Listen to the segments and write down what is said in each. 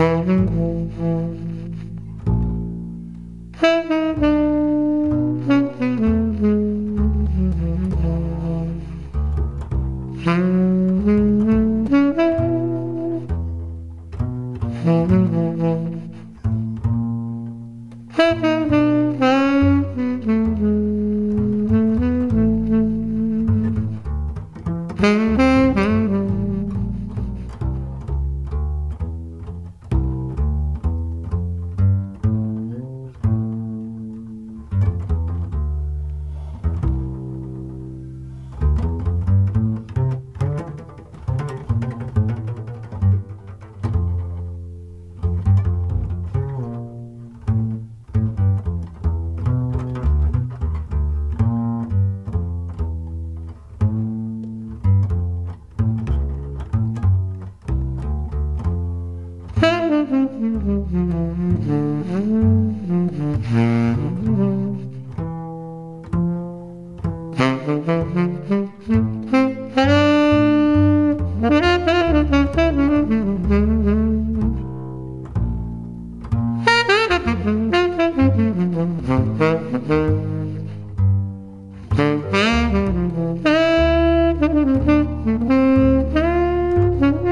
Mm-hmm.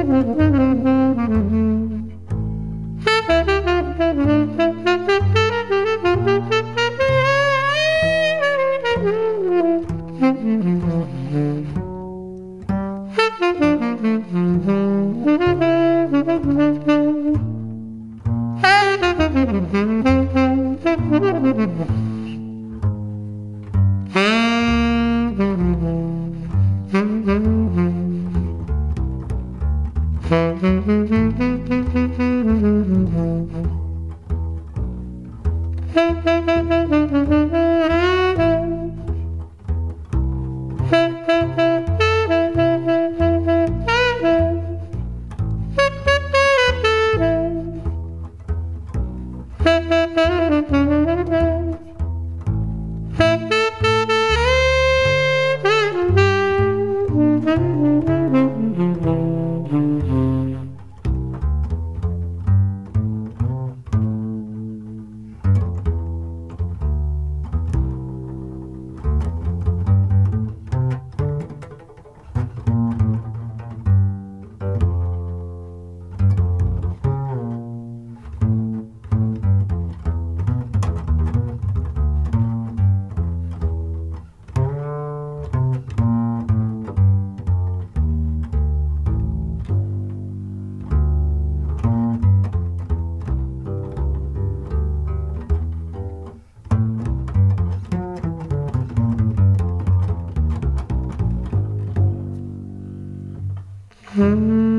Mm-hmm. Hmm.